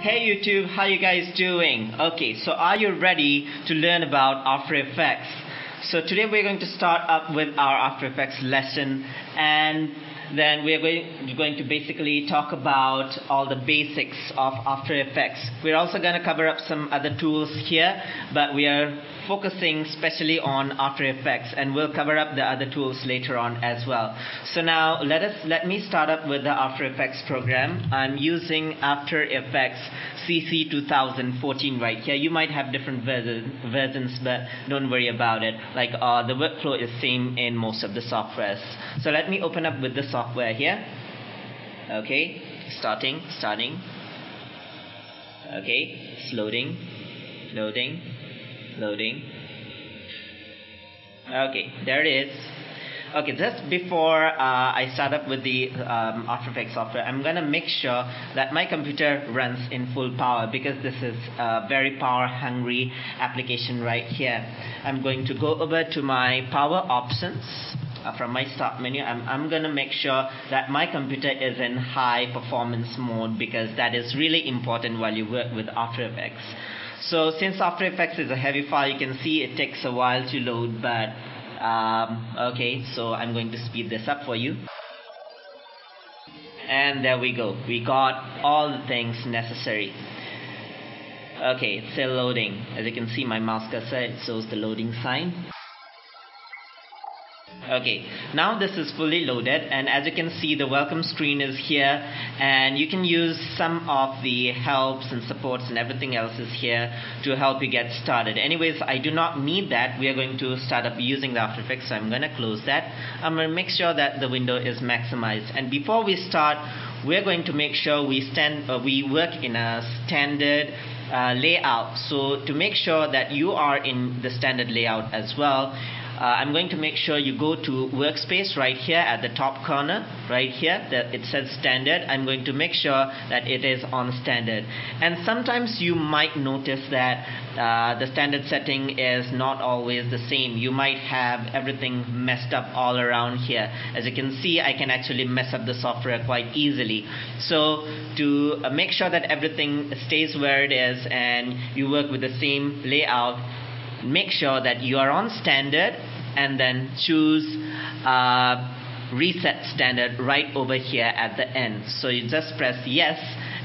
Hey YouTube, how you guys doing? Okay, so are you ready to learn about After Effects? So today we're going to start up with our After Effects lesson and then we're going, going to basically talk about all the basics of After Effects. We're also going to cover up some other tools here, but we are focusing specially on After Effects and we'll cover up the other tools later on as well. So now let us let me start up with the After Effects program. I'm using After Effects CC 2014 right here. You might have different version, versions, but don't worry about it. Like uh, the workflow is same in most of the softwares. So let me open up with the software here. Okay, starting, starting. Okay, it's loading, loading, loading. Okay, there it is. Okay, just before uh, I start up with the um, After Effects software, I'm gonna make sure that my computer runs in full power because this is a very power hungry application right here. I'm going to go over to my power options uh, from my start menu. I'm, I'm gonna make sure that my computer is in high performance mode because that is really important while you work with After Effects. So since After Effects is a heavy file, you can see it takes a while to load, but um, okay so I'm going to speed this up for you and there we go we got all the things necessary okay it's still loading as you can see my mouse cursor shows the loading sign okay now this is fully loaded and as you can see the welcome screen is here and you can use some of the helps and supports and everything else is here to help you get started. Anyways I do not need that. We are going to start up using the After Effects so I'm gonna close that. I'm gonna make sure that the window is maximized. And before we start we're going to make sure we stand uh, we work in a standard uh, layout. So to make sure that you are in the standard layout as well I'm going to make sure you go to workspace right here at the top corner right here that it says standard. I'm going to make sure that it is on standard. And sometimes you might notice that uh, the standard setting is not always the same. You might have everything messed up all around here. As you can see I can actually mess up the software quite easily. So to uh, make sure that everything stays where it is and you work with the same layout make sure that you are on standard and then choose uh, reset standard right over here at the end. So you just press yes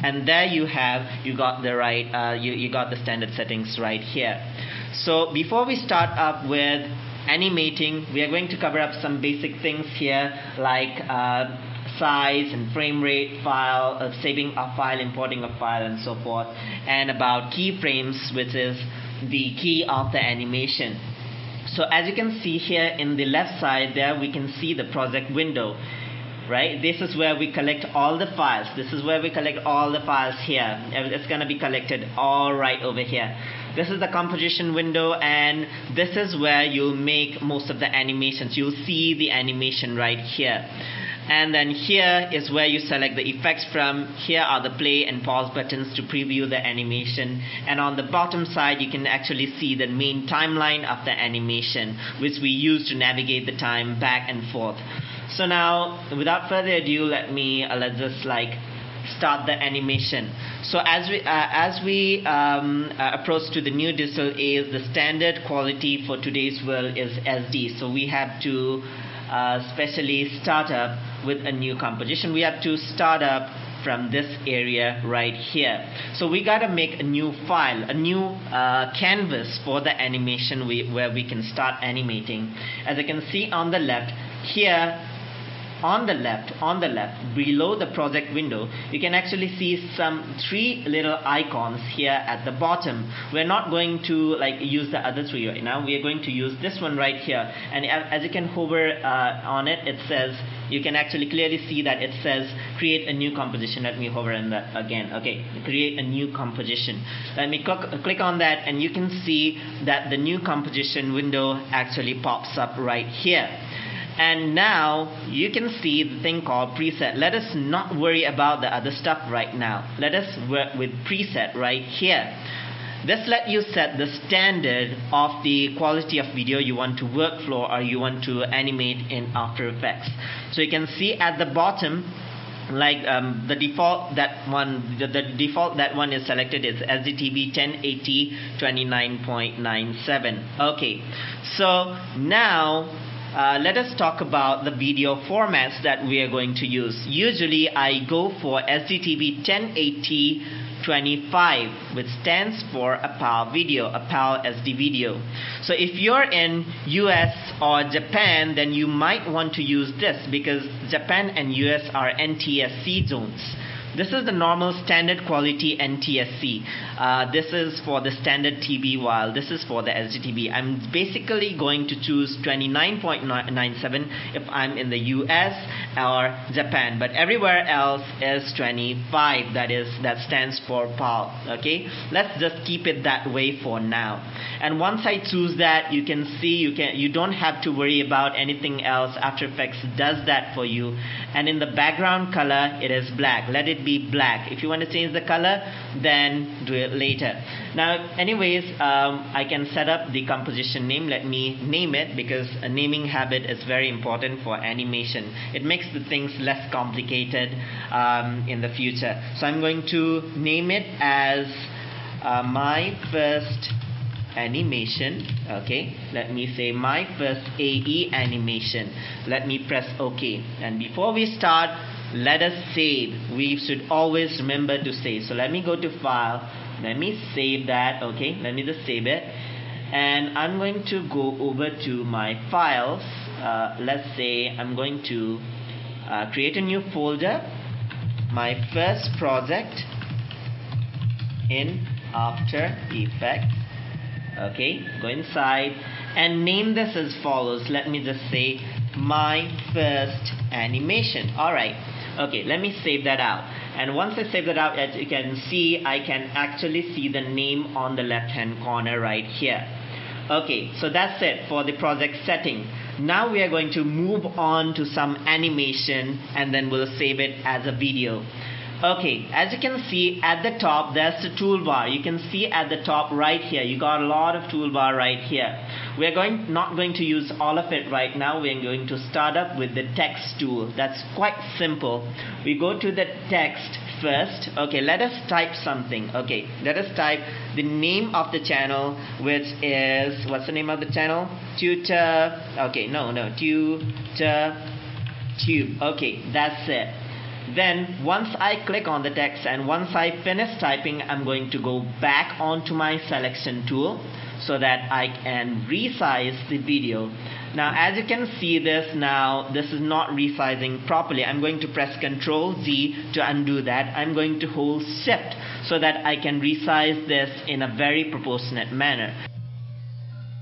and there you have you got the right uh, you, you got the standard settings right here. So before we start up with animating we are going to cover up some basic things here like uh, size and frame rate file uh, saving a file importing a file and so forth and about keyframes which is the key of the animation. So as you can see here in the left side there we can see the project window right? This is where we collect all the files. This is where we collect all the files here. It's gonna be collected all right over here. This is the composition window and this is where you'll make most of the animations. You'll see the animation right here and then here is where you select the effects from. Here are the play and pause buttons to preview the animation. And on the bottom side you can actually see the main timeline of the animation which we use to navigate the time back and forth. So now without further ado let me uh, let's just like start the animation. So as we uh, as we um, uh, approach to the new digital age the standard quality for today's world is SD so we have to uh, specially start up with a new composition. We have to start up from this area right here. So we got to make a new file a new uh, canvas for the animation we, where we can start animating. As you can see on the left here on the left on the left below the project window you can actually see some three little icons here at the bottom. We're not going to like use the other three right now. We are going to use this one right here. And as you can hover uh, on it it says you can actually clearly see that it says create a new composition. Let me hover on that again okay? Create a new composition. Let me click, click on that and you can see that the new composition window actually pops up right here and now you can see the thing called preset. Let us not worry about the other stuff right now. Let us work with preset right here. This let you set the standard of the quality of video you want to workflow or you want to animate in After Effects. So you can see at the bottom like um, the default that one the, the, default that one is selected is SDTV 1080 29.97 okay. So now uh, let us talk about the video formats that we are going to use usually I go for SDTV 1080 25 which stands for a PAL video, a PAL SD video. So if you're in US or Japan then you might want to use this because Japan and US are NTSC zones. This is the normal standard quality NTSC. Uh, this is for the standard TB while this is for the SDTV. I'm basically going to choose 29.97 if I'm in the US or Japan but everywhere else is 25 that is that stands for PAL okay? Let's just keep it that way for now. And once I choose that you can see you can you don't have to worry about anything else. After Effects does that for you. And in the background color it is black. Let it be black. If you want to change the color then do it later. Now anyways um, I can set up the composition name. Let me name it because a naming habit is very important for animation. It makes the things less complicated um, in the future. So I'm going to name it as uh, my first animation. Okay let me say my first AE animation. Let me press OK. And before we start let us save. We should always remember to save. So let me go to file. Let me save that. Okay let me just save it. And I'm going to go over to my files. Uh, let's say I'm going to uh, create a new folder. My first project in After Effects. Okay go inside and name this as follows. Let me just say my first animation. Alright okay let me save that out. And once I save that out as you can see I can actually see the name on the left hand corner right here. Okay so that's it for the project setting now we are going to move on to some animation and then we'll save it as a video Okay, as you can see at the top, there's the toolbar. You can see at the top right here, you got a lot of toolbar right here. We're going not going to use all of it right now. We're going to start up with the text tool. That's quite simple. We go to the text first. Okay, let us type something. Okay, let us type the name of the channel, which is, what's the name of the channel? Tutor, okay, no, no, tutor tube. Okay, that's it then once I click on the text and once I finish typing I'm going to go back onto my selection tool so that I can resize the video now as you can see this now this is not resizing properly. I'm going to press ctrl Z to undo that. I'm going to hold shift so that I can resize this in a very proportionate manner.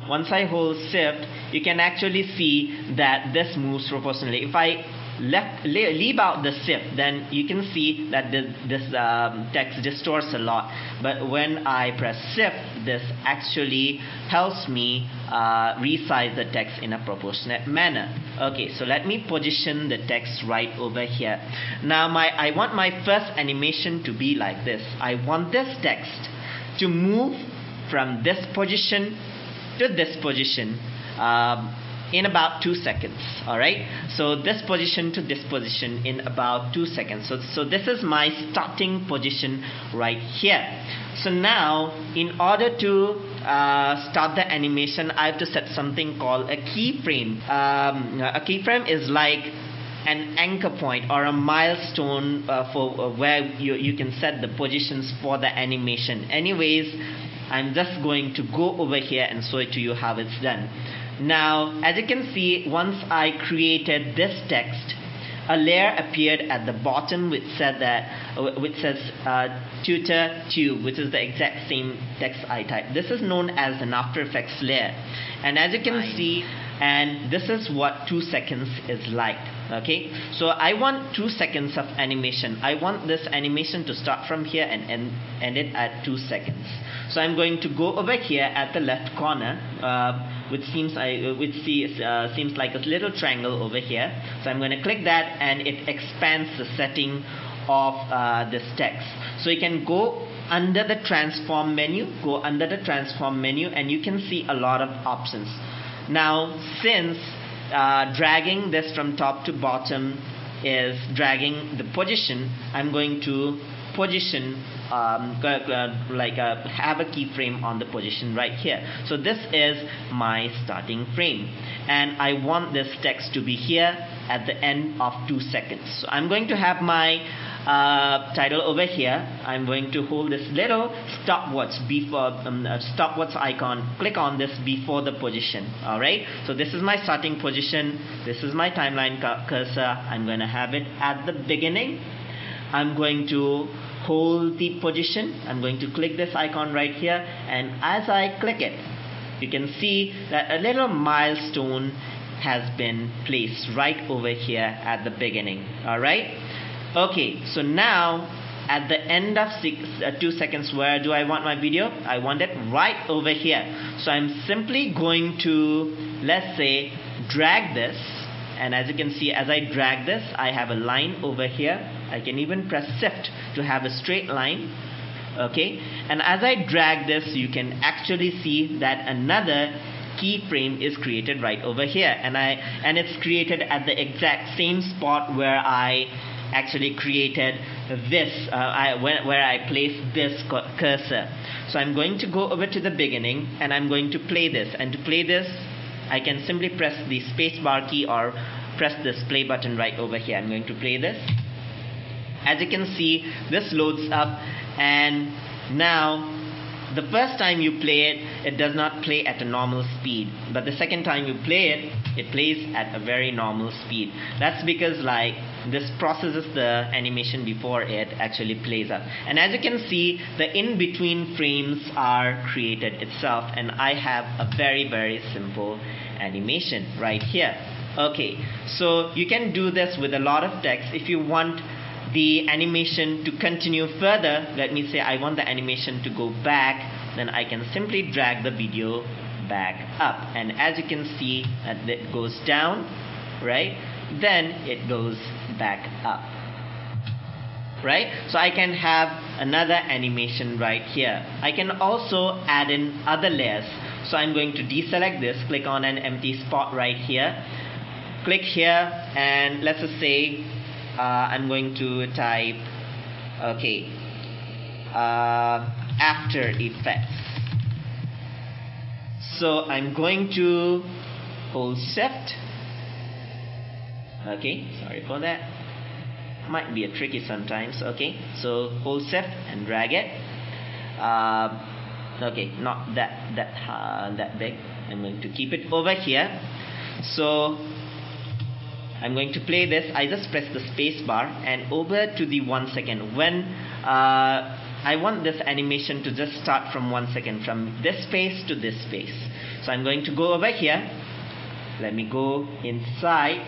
Once I hold shift you can actually see that this moves proportionally. If I left leave out the shift then you can see that this, this um, text distorts a lot. But when I press shift this actually helps me uh, resize the text in a proportionate manner. Okay so let me position the text right over here. Now my I want my first animation to be like this. I want this text to move from this position to this position. Um, in about two seconds all right? So this position to this position in about two seconds. So so this is my starting position right here. So now in order to uh, start the animation I have to set something called a keyframe. Um, a keyframe is like an anchor point or a milestone uh, for uh, where you, you can set the positions for the animation. Anyways I'm just going to go over here and show it to you how it's done now, as you can see, once I created this text, a layer appeared at the bottom which said that which says uh, tutor tube which is the exact same text I typed. This is known as an After Effects layer. And as you can see and this is what two seconds is like okay? So I want two seconds of animation. I want this animation to start from here and end, end it at two seconds so I'm going to go over here at the left corner uh, which seems I, which sees, uh, seems like a little triangle over here. So I'm going to click that and it expands the setting of uh, this text. So you can go under the transform menu, go under the transform menu and you can see a lot of options. Now since uh, dragging this from top to bottom is dragging the position, I'm going to position um, like a, have a keyframe on the position right here. So this is my starting frame and I want this text to be here at the end of two seconds. So I'm going to have my uh, title over here. I'm going to hold this little stopwatch before um, uh, stopwatch icon. Click on this before the position. All right. So this is my starting position. This is my timeline cursor. I'm going to have it at the beginning. I'm going to hold the position. I'm going to click this icon right here, and as I click it, you can see that a little milestone has been placed right over here at the beginning. All right. Okay, so now at the end of six, uh, two seconds, where do I want my video? I want it right over here. So I'm simply going to, let's say, drag this. And as you can see, as I drag this, I have a line over here. I can even press shift to have a straight line. Okay, and as I drag this, you can actually see that another keyframe is created right over here and I and it's created at the exact same spot where I actually created this uh, I, where, where I placed this cursor. So I'm going to go over to the beginning and I'm going to play this. And to play this, I can simply press the spacebar key or press this play button right over here. I'm going to play this. As you can see, this loads up and now the first time you play it, it does not play at a normal speed. But the second time you play it, it plays at a very normal speed. That's because like this processes the animation before it actually plays up. And as you can see, the in-between frames are created itself and I have a very very simple animation right here. Okay, so you can do this with a lot of text if you want the animation to continue further, let me say I want the animation to go back, then I can simply drag the video back up. And as you can see, that it goes down, right? Then it goes back up. Right? So I can have another animation right here. I can also add in other layers. So I'm going to deselect this, click on an empty spot right here. Click here and let's just say uh, I'm going to type okay uh, After Effects. So I'm going to hold shift. Okay sorry for that. Might be a tricky sometimes okay. So hold shift and drag it. Uh, okay not that that uh, that big. I'm going to keep it over here. So I'm going to play this. I just press the space bar and over to the one second. When uh, I want this animation to just start from one second, from this space to this space. So I'm going to go over here. Let me go inside.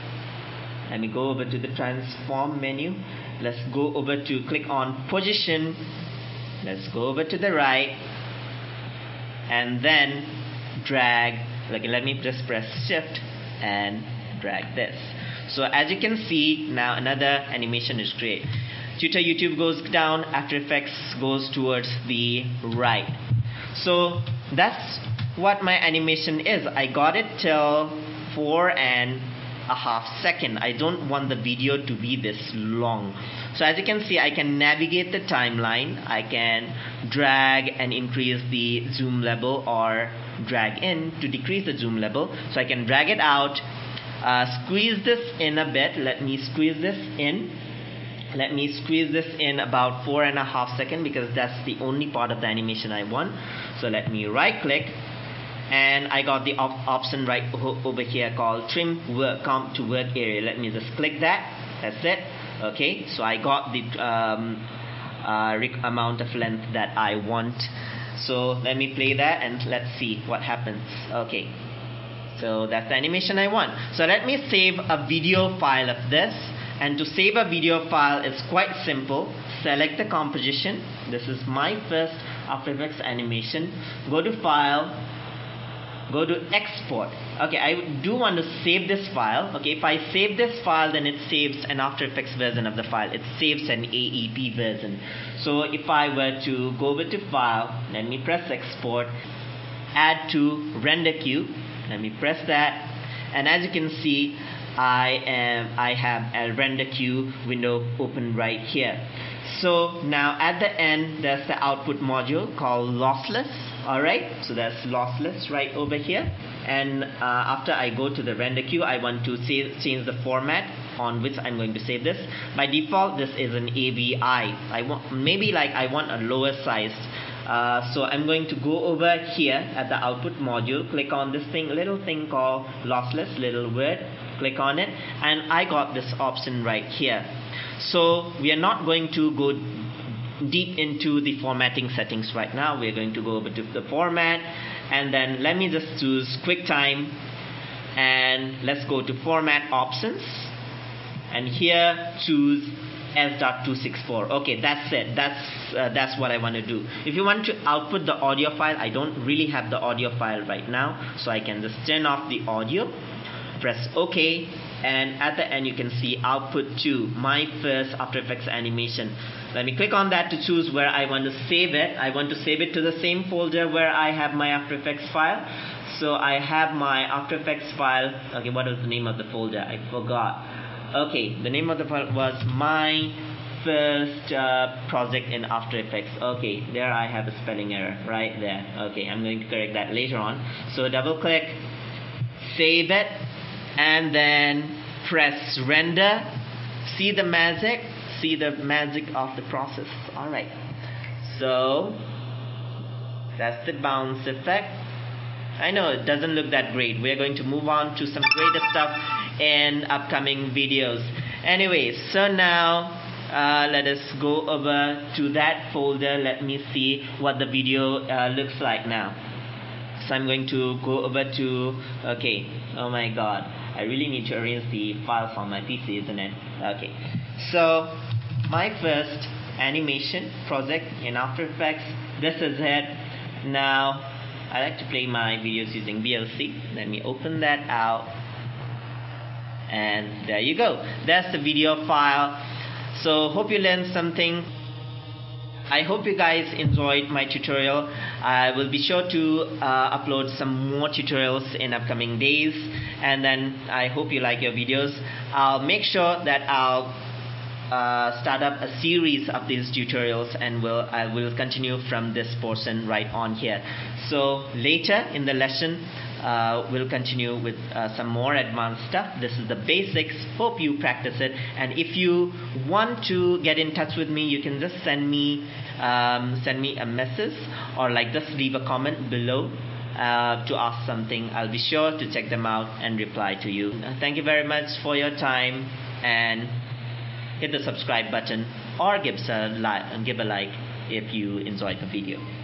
Let me go over to the transform menu. Let's go over to click on position. Let's go over to the right. And then drag. Like, let me just press shift and drag this. So as you can see, now another animation is created. tutor tube goes down, After Effects goes towards the right. So that's what my animation is. I got it till four and a half second. I don't want the video to be this long. So as you can see, I can navigate the timeline. I can drag and increase the zoom level or drag in to decrease the zoom level. So I can drag it out uh, squeeze this in a bit. Let me squeeze this in. Let me squeeze this in about four and a half second because that's the only part of the animation I want. So let me right click. And I got the op option right over here called trim work come to work area. Let me just click that. That's it. Okay. So I got the um, uh, amount of length that I want. So let me play that and let's see what happens. Okay so that's the animation I want. So let me save a video file of this. And to save a video file is quite simple. Select the composition. This is my first After Effects animation. Go to File. Go to Export. Okay, I do want to save this file. Okay, if I save this file, then it saves an After Effects version of the file. It saves an AEP version. So if I were to go over to File, let me press Export, Add to Render Queue let me press that and as you can see I am I have a render queue window open right here. So now at the end there's the output module called lossless. Alright, so that's lossless right over here. And uh, after I go to the render queue, I want to change the format on which I'm going to save this. By default, this is an AVI. I want maybe like I want a lower size uh, so I'm going to go over here at the output module. Click on this thing little thing called lossless little word. Click on it. And I got this option right here. So we are not going to go deep into the formatting settings right now. We're going to go over to the format. And then let me just choose QuickTime and let's go to format options. And here choose H.264 okay that's it. That's uh, that's what I want to do. If you want to output the audio file I don't really have the audio file right now so I can just turn off the audio press OK and at the end you can see output to my first After Effects animation. Let me click on that to choose where I want to save it. I want to save it to the same folder where I have my After Effects file. So I have my After Effects file. Okay what was the name of the folder? I forgot okay the name of the file was my first uh, project in After Effects. Okay there I have a spelling error right there. Okay I'm going to correct that later on. So double click save it and then press render. See the magic? See the magic of the process. Alright so that's the bounce effect. I know it doesn't look that great. We're going to move on to some greater stuff in upcoming videos. Anyways, so now uh, let us go over to that folder. Let me see what the video uh, looks like now. So I'm going to go over to, okay, oh my god, I really need to arrange the files on my PC, isn't it? Okay, so my first animation project in After Effects, this is it. Now, I like to play my videos using VLC. Let me open that out and there you go. That's the video file. So hope you learned something. I hope you guys enjoyed my tutorial. I will be sure to uh, upload some more tutorials in upcoming days. And then I hope you like your videos. I'll make sure that I'll uh, start up a series of these tutorials and will I will continue from this portion right on here. So later in the lesson uh, we'll continue with uh, some more advanced stuff. This is the basics. Hope you practice it. And if you want to get in touch with me, you can just send me um, send me a message or like just leave a comment below. Uh, to ask something, I'll be sure to check them out and reply to you. Thank you very much for your time and hit the subscribe button or give a like, give a like if you enjoyed the video.